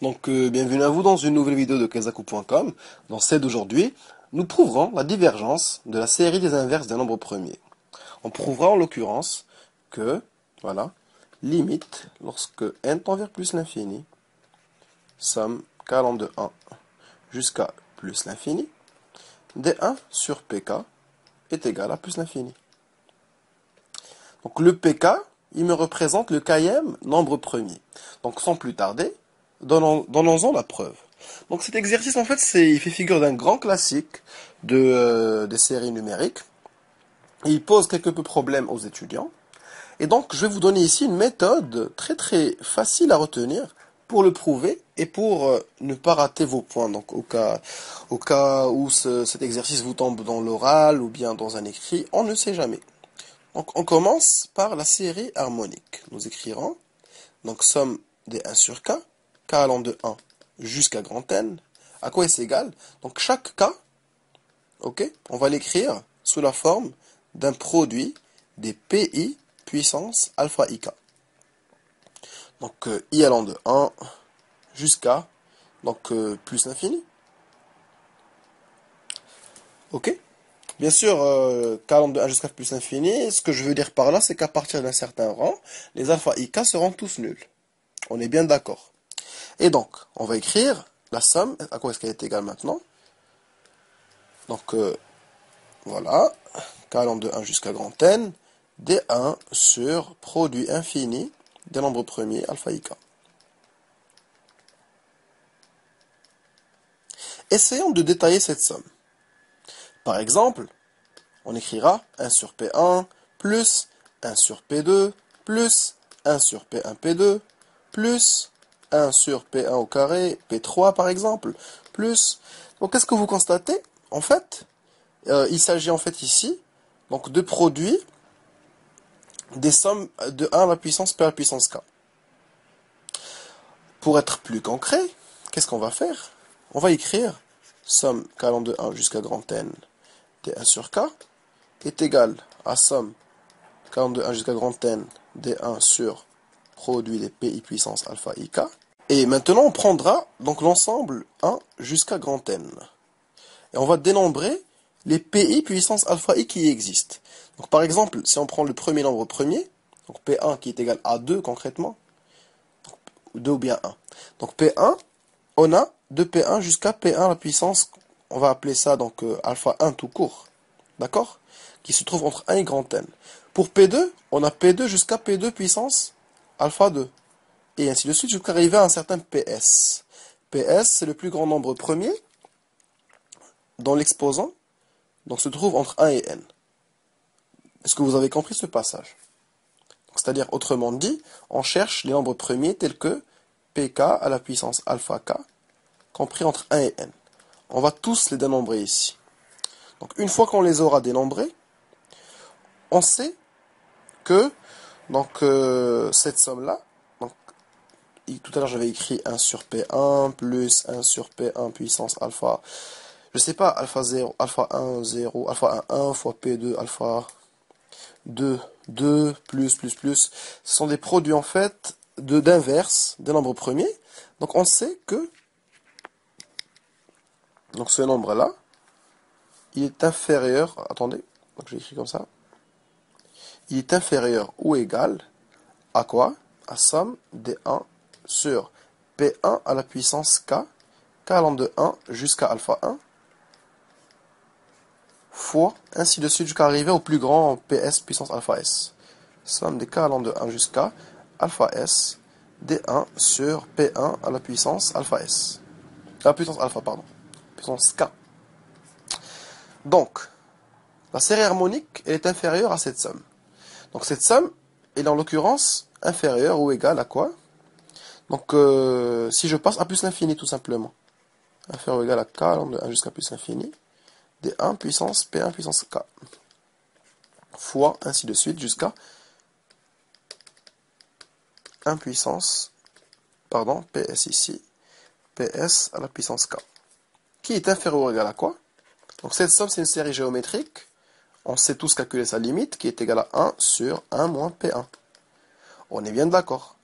Donc euh, bienvenue à vous dans une nouvelle vidéo de Kazaku.com. Dans celle d'aujourd'hui, nous prouverons la divergence de la série des inverses d'un nombre premier. On prouvera en l'occurrence que, voilà, limite lorsque n tend vers plus l'infini, somme k de 1 jusqu'à plus l'infini, d1 sur pk est égal à plus l'infini. Donc le pk, il me représente le km nombre premier. Donc sans plus tarder, donnons-en la preuve. Donc cet exercice, en fait, il fait figure d'un grand classique de, euh, des séries numériques. il pose quelques peu problèmes aux étudiants. Et donc, je vais vous donner ici une méthode très très facile à retenir pour le prouver et pour euh, ne pas rater vos points. Donc, au cas, au cas où cet exercice vous tombe dans l'oral ou bien dans un écrit, on ne sait jamais. Donc, on commence par la série harmonique. Nous écrirons, donc, somme des 1 sur k k allant de 1 jusqu'à grand N, à quoi est égal? Donc chaque k, ok, on va l'écrire sous la forme d'un produit des PI puissance alpha ik. Donc euh, i allant de 1 jusqu'à donc euh, plus l'infini. Ok Bien sûr, euh, k allant de 1 jusqu'à plus l'infini, ce que je veux dire par là, c'est qu'à partir d'un certain rang, les alpha ik seront tous nuls. On est bien d'accord. Et donc, on va écrire la somme, à quoi est-ce qu'elle est égale maintenant? Donc, euh, voilà, k allant de 1 jusqu'à grand N, d1 sur produit infini des nombres premiers alpha ik. Essayons de détailler cette somme. Par exemple, on écrira 1 sur P1 plus 1 sur P2 plus 1 sur P1 P2 plus 1 sur P1 au carré, P3 par exemple, plus... Donc qu'est-ce que vous constatez? En fait, euh, il s'agit en fait ici donc de produits des sommes de 1 à la puissance P à la puissance K. Pour être plus concret, qu'est-ce qu'on va faire? On va écrire somme K allant de 1 jusqu'à grand N d1 sur K est égal à somme K allant de 1 jusqu'à grand N d1 sur produit des pi puissance alpha ik. Et maintenant, on prendra donc l'ensemble 1 jusqu'à grand N. Et on va dénombrer les pi puissance alpha i qui existent. Donc par exemple, si on prend le premier nombre premier, donc P1 qui est égal à 2 concrètement, 2 ou bien 1. Donc P1, on a de P1 jusqu'à P1 à la puissance, on va appeler ça donc euh, alpha 1 tout court, d'accord? Qui se trouve entre 1 et grand N. Pour P2, on a P2 jusqu'à P2 puissance alpha 2. Et ainsi de suite jusqu'à arriver à un certain PS. PS, c'est le plus grand nombre premier dans l'exposant, se trouve entre 1 et n. Est-ce que vous avez compris ce passage? C'est-à-dire, autrement dit, on cherche les nombres premiers tels que pk à la puissance alpha k, compris entre 1 et n. On va tous les dénombrer ici. Donc une fois qu'on les aura dénombrés, on sait que donc euh, cette somme-là, tout à l'heure j'avais écrit 1 sur P1 plus 1 sur P1 puissance alpha, je sais pas, alpha 0, alpha 1, 0, alpha 1, 1 fois P2, alpha 2, 2, plus, plus, plus. Ce sont des produits en fait de d'inverse des nombres premiers. Donc on sait que donc ce nombre-là, il est inférieur, attendez, donc j'ai écrit comme ça, il est inférieur ou égal à quoi? À somme des 1 sur P1 à la puissance K, K allant de 1 jusqu'à alpha 1, fois, ainsi de suite jusqu'à arriver au plus grand PS puissance alpha S. Somme des K allant de 1 jusqu'à alpha S, D1 sur P1 à la puissance alpha S. La puissance alpha, pardon. Puissance K. Donc, la série harmonique est inférieure à cette somme. Donc cette somme est en l'occurrence inférieure ou égale à quoi? Donc euh, si je passe à plus l'infini tout simplement. Inférieur ou égal à k de 1 jusqu'à plus l'infini. d 1 puissance p1 puissance k. Fois ainsi de suite jusqu'à 1 puissance, pardon, ps ici, ps à la puissance k. Qui est inférieur ou égal à quoi? Donc cette somme c'est une série géométrique on sait tous calculer sa limite qui est égale à 1 sur 1 moins P1. On est bien d'accord.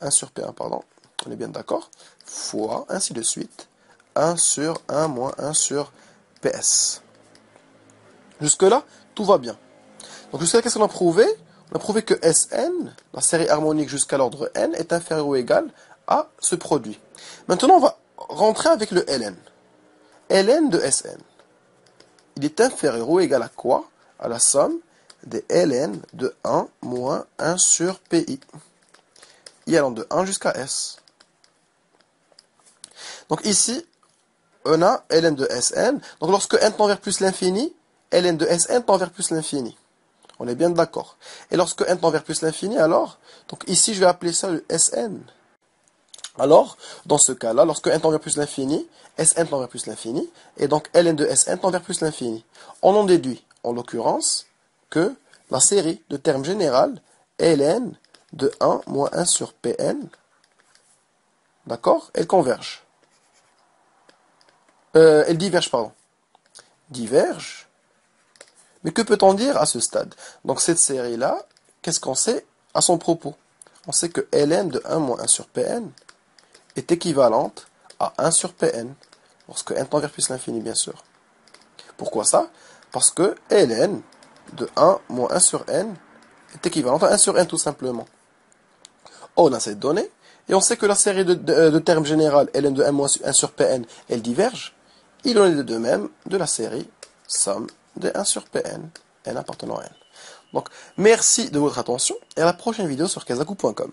1 sur P1, pardon, on est bien d'accord, fois, ainsi de suite, 1 sur 1 moins 1 sur PS. Jusque-là, tout va bien. Donc jusqu'à qu'est-ce qu'on a prouvé? On a prouvé que Sn, la série harmonique jusqu'à l'ordre n, est inférieur ou égal à ce produit. Maintenant, on va rentrer avec le Ln. Ln de Sn. Il est inférieur ou égal à quoi? À la somme des Ln de 1 moins 1 sur Pi. I allant de 1 jusqu'à S. Donc ici, on a Ln de Sn. Donc lorsque n tend vers plus l'infini, Ln de Sn tend vers plus l'infini. On est bien d'accord. Et lorsque n tend vers plus l'infini, alors, donc ici je vais appeler ça le Sn. Alors, dans ce cas-là, lorsque n tend vers plus l'infini, Sn tend vers plus l'infini, et donc Ln de Sn tend vers plus l'infini. On en déduit, en l'occurrence, que la série de termes général Ln de 1 moins 1 sur Pn, d'accord, elle converge. Euh, elle diverge, pardon. Diverge. Mais que peut-on dire à ce stade? Donc cette série-là, qu'est-ce qu'on sait à son propos? On sait que Ln de 1 moins 1 sur Pn est équivalente à 1 sur Pn, lorsque n tend vers plus l'infini, bien sûr. Pourquoi ça? Parce que Ln de 1 moins 1 sur n est équivalente à 1 sur n tout simplement. On a cette donnée, et on sait que la série de, termes général Ln de 1 moins 1 sur Pn, elle diverge. Il en est de même de la série somme de 1 sur Pn, n appartenant à n. Donc, merci de votre attention, et à la prochaine vidéo sur kazaku.com.